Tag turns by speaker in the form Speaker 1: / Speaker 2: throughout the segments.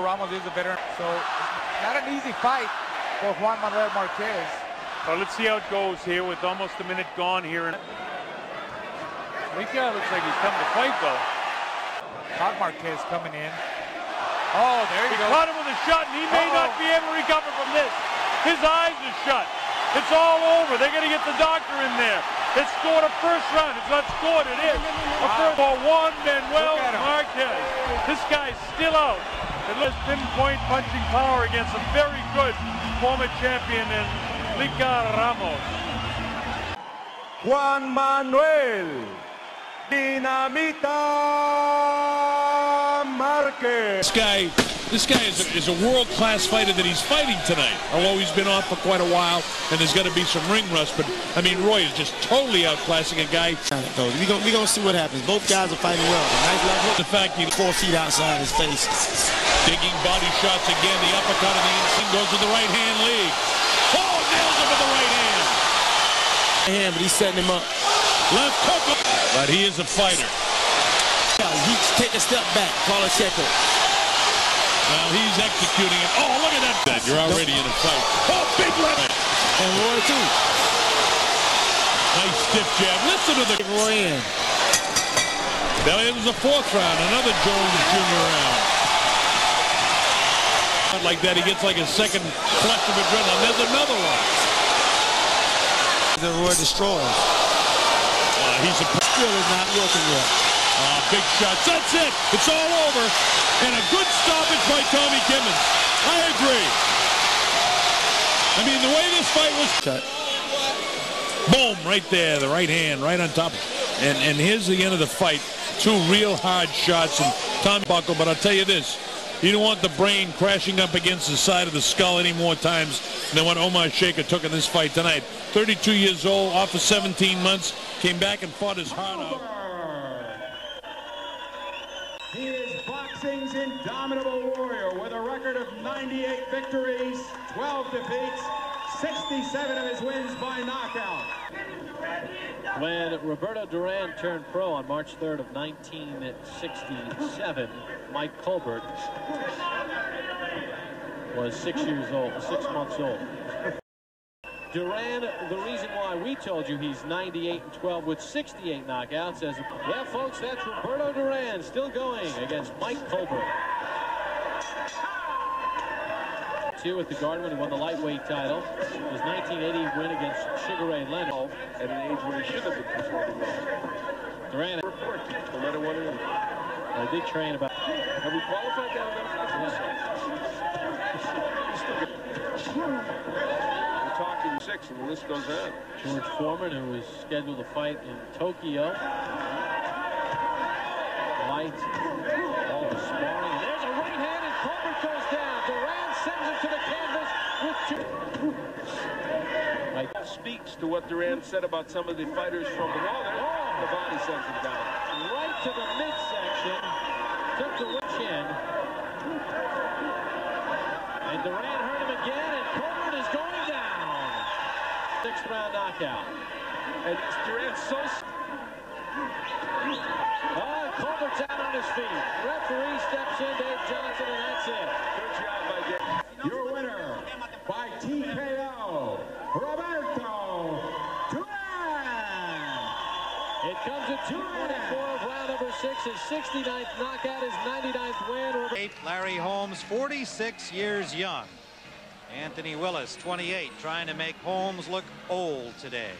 Speaker 1: Ramos is a veteran, so not an easy fight for Juan Manuel Marquez.
Speaker 2: Well, let's see how it goes here with almost a minute gone here. Mika looks like he's coming to fight, though.
Speaker 1: Todd Marquez coming in. Oh, there you
Speaker 2: he
Speaker 1: go.
Speaker 2: caught him with a shot, and he may
Speaker 1: Uh-oh.
Speaker 2: not be able to recover from this. His eyes are shut. It's all over. They're going to get the doctor in there. It scored a first round. It's not scored. It is. A first for Juan Manuel. Marquez. This guy's still out. It looks pinpoint punching power against a very good former champion in Likar Ramos.
Speaker 3: Juan Manuel Dinamita Marquez.
Speaker 4: This guy, this guy is a, is a world-class fighter that he's fighting tonight. Although he's been off for quite a while, and there's going to be some ring rust. But I mean, Roy is just totally outclassing a guy.
Speaker 5: Though we gonna we gonna see what happens. Both guys are fighting well. Nice left hook,
Speaker 4: The fact he
Speaker 5: four feet outside his face.
Speaker 4: Digging body shots again. The uppercut and the inside goes to the right hand lead. Oh, nails him with the right hand.
Speaker 5: Hand, but he's setting him up.
Speaker 4: Left hook. But he is a fighter.
Speaker 5: He take a step back. Call a checker.
Speaker 4: Well, he's executing it. Oh, look at that. You're already in a fight. Oh, big left.
Speaker 5: And Roy too.
Speaker 4: Nice stiff jab. Listen to the.
Speaker 5: Roy in.
Speaker 4: Now it was a fourth round, another Jones Jr. round. Like that, he gets like a second flush of adrenaline. There's another one.
Speaker 5: The Roy destroys.
Speaker 4: Uh, he's a
Speaker 5: Still is not working yet.
Speaker 4: uh, big shots. That's it. It's all over. And a good stoppage by Tommy Kimmons. I agree. I mean, the way this fight was.
Speaker 5: Cut.
Speaker 4: Boom, right there, the right hand, right on top. And and here's the end of the fight. Two real hard shots and Tom Buckle, but I'll tell you this. You don't want the brain crashing up against the side of the skull any more times than what Omar Sheika took in this fight tonight. 32 years old, off for 17 months, came back and fought his heart out.
Speaker 6: He is boxing's indomitable warrior with a record of 98 victories, 12 defeats, 67 of his wins by knockout.
Speaker 7: When Roberto Duran turned pro on March 3rd of 1967, Mike Culbert was six years old, six months old. Duran, the reason why we told you he's 98 and 12 with 68 knockouts, as yeah, folks, that's Roberto Duran still going against Mike Culbert. Two at the Garden when he won the lightweight title. His 1980 win against Sugar Ray Leonard.
Speaker 3: At an age where he should have been performing well.
Speaker 7: Duran,
Speaker 3: Report to Leonard One
Speaker 7: I did train about.
Speaker 3: Have we qualified down We're talking six, and the list goes on.
Speaker 7: George Foreman, who was scheduled to fight in Tokyo. Light, all the sparring. There's a right hand, and Culbert goes down. Duran sends him to the canvas with two. Right.
Speaker 3: Speaks to what Duran said about some of the fighters from the wall. The body sends him down.
Speaker 7: right to the midsection. Took the witch in. And Duran hurt him again, and Culbert is going down. Sixth round knockout.
Speaker 3: And Duran's so
Speaker 7: Oh, Culbert's out on his feet. Referee steps in, Dave Johnson, and that's it.
Speaker 3: good job by Dave.
Speaker 6: Your winner by TKO, Roberto Duran.
Speaker 7: It comes at 224 of round number six. His 69th knockout, his 99th win.
Speaker 8: Eight, Larry Holmes, 46 years young. Anthony Willis, 28, trying to make Holmes look old today.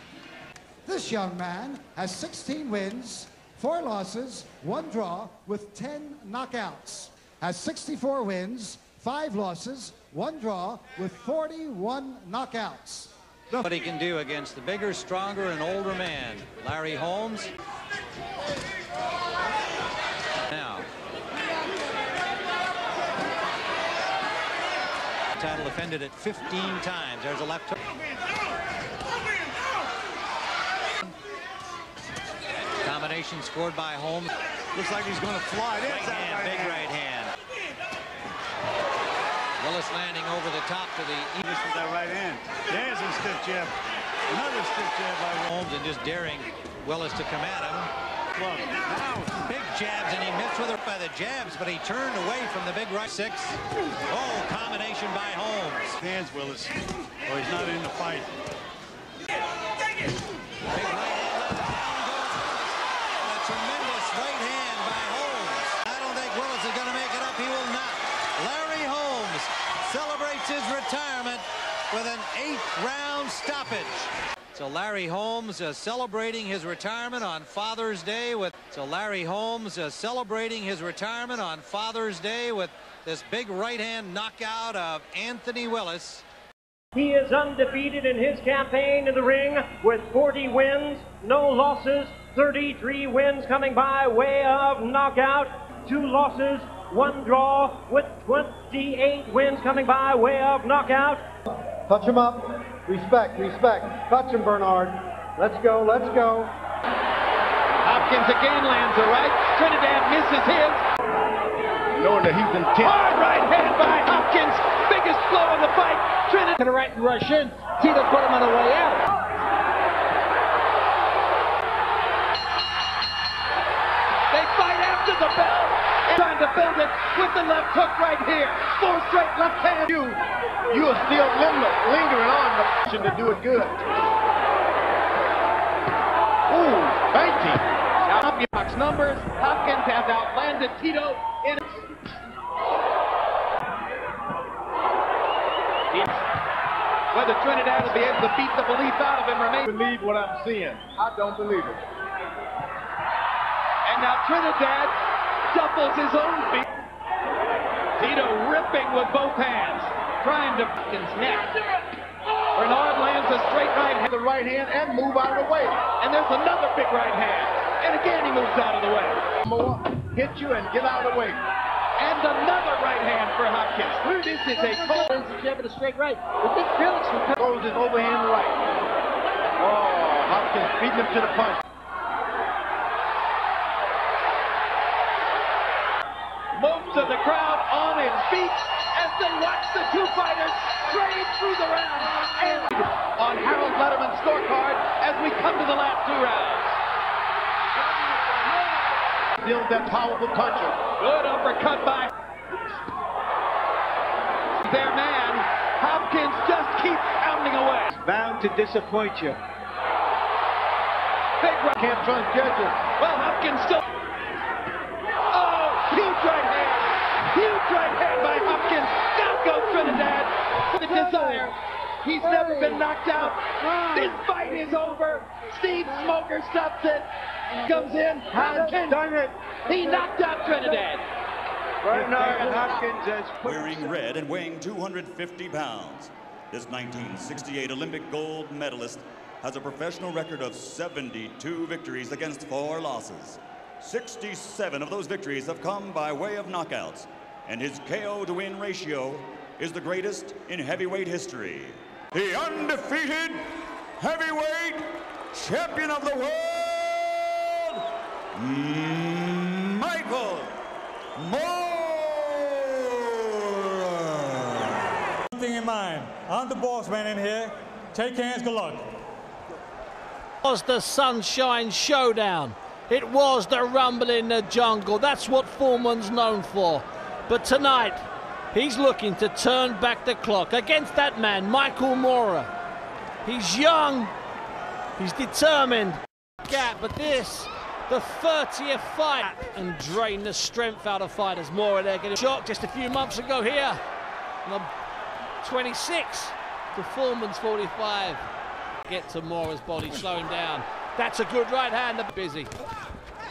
Speaker 9: This young man has 16 wins, 4 losses, 1 draw, with 10 knockouts. Has 64 wins, 5 losses, 1 draw, with 41 knockouts.
Speaker 8: What he can do against the bigger, stronger, and older man, Larry Holmes. Now. Title defended it 15 times. There's a left hook. Combination scored by Holmes.
Speaker 5: Looks like he's going to fly. There's
Speaker 8: Right hand,
Speaker 5: right
Speaker 8: big
Speaker 5: hand.
Speaker 8: right hand. Willis landing over the top to the
Speaker 5: This with that right hand. There's a stiff jab. Another stiff jab by
Speaker 8: Holmes and just daring Willis to come at him. Club. Now, big jabs, and he missed with it by the jabs, but he turned away from the big right six. Oh, combination by Holmes.
Speaker 2: Hands, Willis. Oh, he's not in the fight.
Speaker 8: Big right hand. A tremendous right hand by Holmes. I don't think Willis is going to make it up. He will not. Larry Holmes celebrates his retirement with an eighth-round stoppage. So Larry Holmes uh, celebrating his retirement on Father's Day with so Larry Holmes uh, celebrating his retirement on Father's Day with this big right hand knockout of Anthony Willis.
Speaker 10: He is undefeated in his campaign in the ring with 40 wins, no losses, 33 wins coming by way of knockout, two losses, one draw with 28 wins coming by way of knockout.
Speaker 11: Touch him up. Respect, respect. Touch him, Bernard. Let's go, let's go.
Speaker 12: Hopkins again lands a right. Trinidad misses his.
Speaker 11: Knowing that he's intent.
Speaker 12: Hard right hand by Hopkins. Biggest blow in the fight. Trinidad to the right and rush in. Tito put him on the way out. They fight after the bell. To build it with the left hook right here. Four straight left hand.
Speaker 11: You, you are still linger, lingering on the position to do it good. Ooh, thank you.
Speaker 12: Now, Hopkins numbers. Hopkins has outlanded Tito in Whether Trinidad will be able to beat the belief out of him remains.
Speaker 11: believe what I'm seeing. I don't believe it.
Speaker 12: And now Trinidad doubles his own feet. Tito ripping with both hands, trying to neck. Bernard lands a straight right hand.
Speaker 11: The right hand and move out of the way.
Speaker 12: And there's another big right hand. And again he moves out of the way.
Speaker 11: More, hit you and get out of the way.
Speaker 12: And another right hand for Hopkins. This is a cold jab a straight right. Think Felix come.
Speaker 11: Throws his overhand right. Oh, Hopkins beating him to the punch.
Speaker 12: Most of the crowd on its feet as they watch the two fighters trade through the round. And on Harold Lederman's scorecard as we come to the last two rounds.
Speaker 11: Still that powerful puncher.
Speaker 12: Good uppercut by their man. Hopkins just keeps pounding away.
Speaker 11: Bound to disappoint you.
Speaker 12: Big right.
Speaker 11: Can't trust judges.
Speaker 12: Well, Hopkins still. Oh, huge right hand. Huge right hand by Hopkins. Down goes Trinidad. The desire. He's never been knocked out. This fight is over. Steve Smoger stops it. Comes in. Hopkins.
Speaker 11: Done it.
Speaker 12: He knocked out Trinidad.
Speaker 11: Bernard Hopkins has
Speaker 13: Wearing red and weighing 250 pounds, this 1968 Olympic gold medalist has a professional record of 72 victories against four losses. 67 of those victories have come by way of knockouts, and his KO to win ratio is the greatest in heavyweight history. The undefeated heavyweight champion of the world, Michael Moorer.
Speaker 14: One thing in mind, I'm the boss man in here. Take hands, good luck.
Speaker 15: was the Sunshine Showdown. It was the rumble in the jungle. That's what Foreman's known for. But tonight, he's looking to turn back the clock against that man, Michael Moorer. He's young, he's determined. Gap, but this, the 30th fight, and drain the strength out of fighters. Moorer there getting shot just a few months ago here. I'm 26 to Foreman's 45 get to Moorer's body, slow him down. That's a good right hand, busy.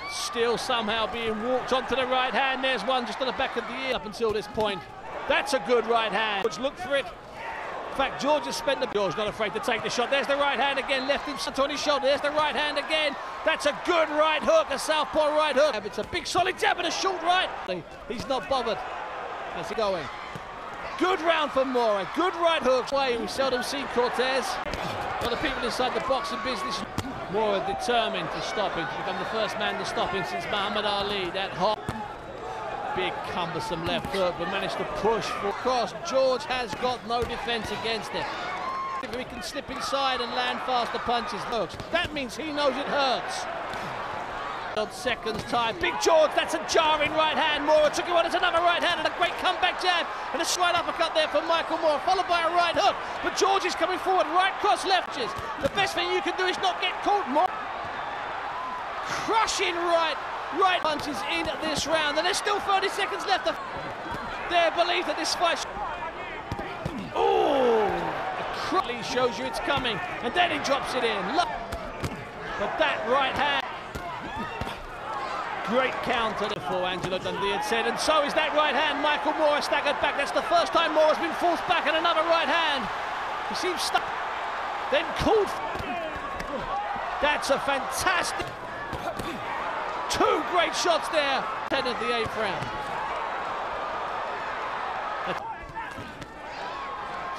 Speaker 15: Still somehow being walked onto the right hand. There's one just on the back of the ear up until this point. That's a good right hand. Looked for it. In fact, George has spent the George not afraid to take the shot. There's the right hand again, left him on his shoulder. There's the right hand again. That's a good right hook, a southpaw right hook. It's a big solid jab and a short right. He's not bothered. How's he going? Good round for Moorer. Good right hook. Way we seldom see Cortez. A the people inside the boxing business. Moorer determined to stop him, to become the first man to stop him since Muhammad Ali. That hot, big, cumbersome left hook, but managed to push for cross. George has got no defense against it. If he can slip inside and land faster punches, hooks. That means he knows it hurts. Seconds time. Big George, that's a jarring right hand. Moorer took it on. It's another right hand and a great comeback jab. And a slight uppercut there for Michael Moorer, followed by a right hook. But George is coming forward, right cross lefties. The best thing you can do is not get caught Moorer Crushing right, right punches in this round. And there's still 30 seconds left. Their belief that this fight. Oh, Crowley shows you it's coming. And then he drops it in. Look. But that right hand. Great counter for Angelo Dundee had said, and so is that right hand. Michael Moorer staggered back. That's the first time Moorer has been forced back, and another right hand. He seems stuck. Then called. That's a fantastic. Two great shots there. 10 of the eighth round.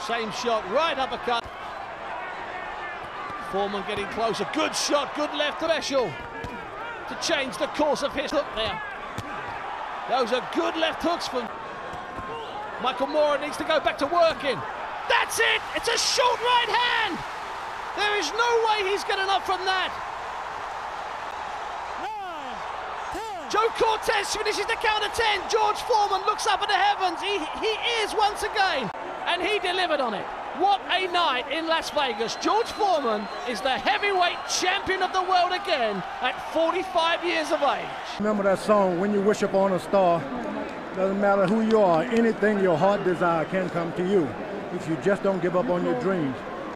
Speaker 15: Same shot, right uppercut. Foreman getting closer. Good shot, good left special to change the course of his hook there. Those are good left hooks from Michael Moorer needs to go back to working. That's it! It's a short right hand! There is no way he's getting up from that. Joe Cortez finishes the count of 10. George Foreman looks up at the heavens. He, he is once again, and he delivered on it. What a night in Las Vegas. George Foreman is the heavyweight champion of the world again at 45 years of age.
Speaker 16: Remember that song, When You Wish Upon a Star? Doesn't matter who you are, anything your heart desire can come to you if you just don't give up on your dreams.